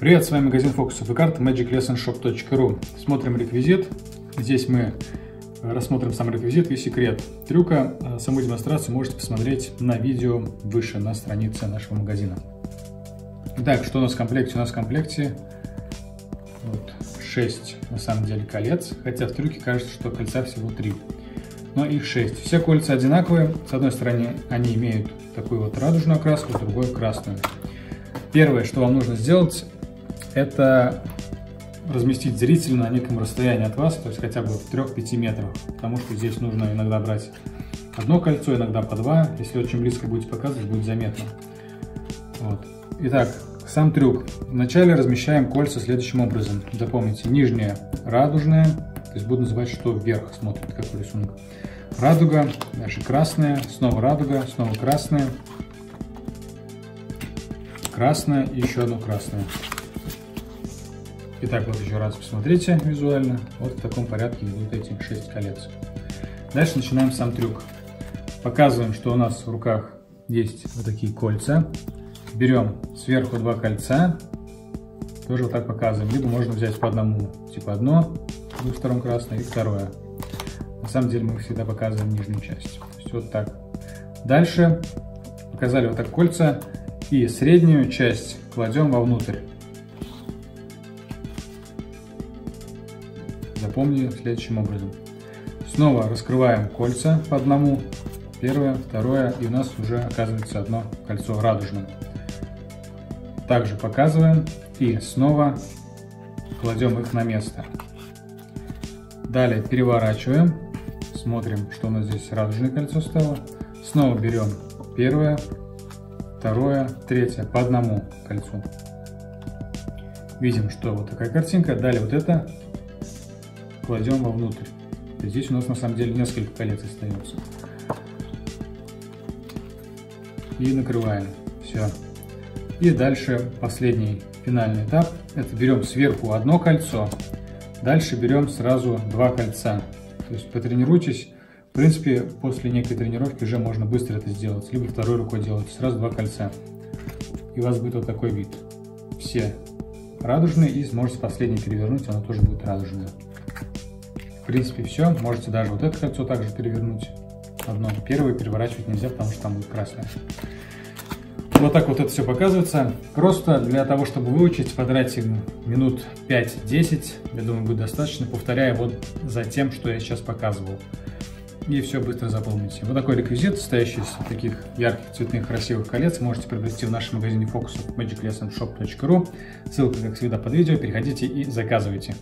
Привет, с вами магазин фокусов и карт magiclessonshop.ru. Смотрим реквизит. Здесь мы рассмотрим сам реквизит и секрет трюка. Саму демонстрацию можете посмотреть на видео выше на странице нашего магазина. Итак, что у нас в комплекте? У нас в комплекте вот, 6 на самом деле колец, хотя в трюке кажется, что кольца всего 3. Но их 6. Все кольца одинаковые. С одной стороны они имеют такую вот радужную окраску, с другой красную. Первое, что вам нужно сделать, это разместить зрителя на неком расстоянии от вас, то есть хотя бы в 3-5 метрах, потому что здесь нужно иногда брать одно кольцо, иногда по два, если очень близко будете показывать, будет заметно. Вот. Итак, сам трюк. Вначале размещаем кольца следующим образом. Запомните, нижняя радужная, то есть буду называть, что вверх смотрит, какой рисунок. Радуга, дальше красная, снова радуга, снова красная, красная и еще одно красное. Итак, вот еще раз посмотрите визуально. Вот в таком порядке идут эти 6 колец. Дальше начинаем сам трюк. Показываем, что у нас в руках есть вот такие кольца. Берем сверху два кольца. Тоже вот так показываем. Либо можно взять по одному. Типа одно, двух сторон красное и второе. На самом деле мы всегда показываем нижнюю часть. То есть вот так. Дальше показали вот так кольца. И среднюю часть кладем вовнутрь. Запомни следующим образом. Снова раскрываем кольца по одному. Первое, второе, и у нас уже оказывается одно кольцо радужным. Также показываем и снова кладем их на место. Далее переворачиваем, смотрим, что у нас здесь радужное кольцо стало. Снова берем первое, второе, третье по одному кольцу. Видим, что вот такая картинка. Далее вот это кладем вовнутрь. Здесь у нас на самом деле несколько колец остается. И накрываем. Все. И дальше последний финальный этап. Это берем сверху одно кольцо. Дальше берем сразу два кольца. То есть потренируйтесь. В принципе, после некой тренировки уже можно быстро это сделать. Либо второй рукой делать. Сразу два кольца. И у вас будет вот такой вид. Все радужные. И сможете последний перевернуть, оно тоже будет радужное. Принципе, все. Можете даже вот это кольцо также перевернуть. Одно. Первое переворачивать нельзя, потому что там будет красное. Вот так вот это все показывается. Просто для того, чтобы выучить, потратим минут 5-10. Я думаю, будет достаточно. Повторяя вот за тем, что я сейчас показывал. И все быстро запомните. Вот такой реквизит, состоящий из таких ярких, цветных, красивых колец, можете приобрести в нашем магазине фокусов magiclessonshop.ru. Ссылка, как всегда, под видео. Переходите и заказывайте.